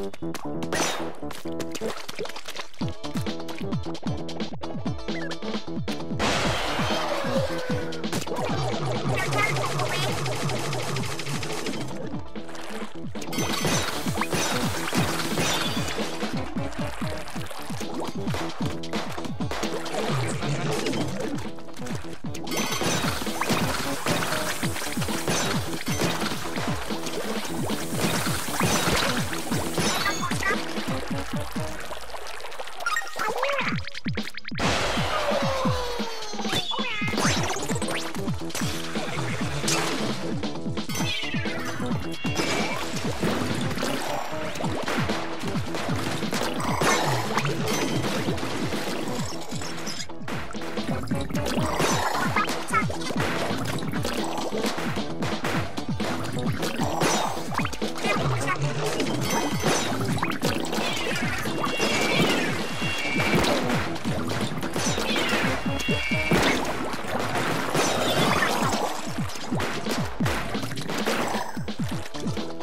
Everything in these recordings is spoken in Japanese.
Thank you.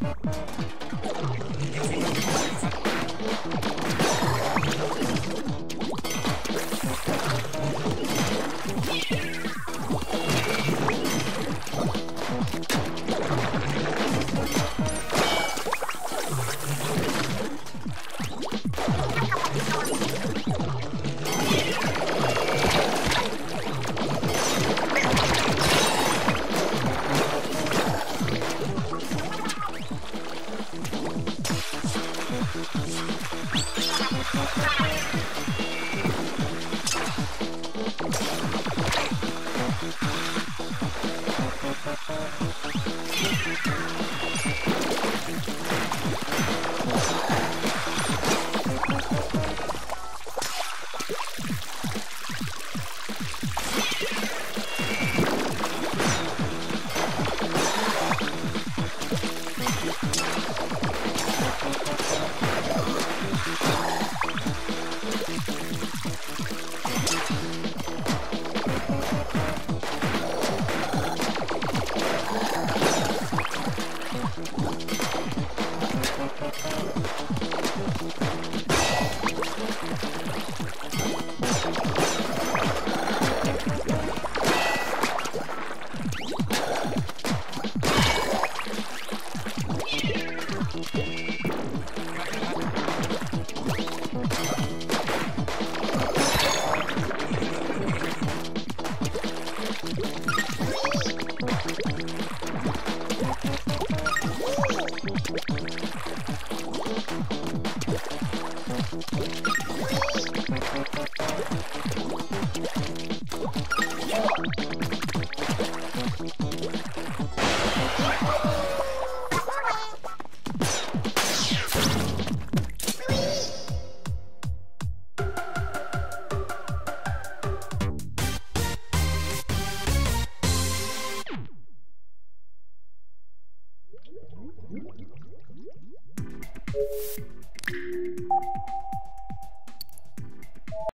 Yeah. something.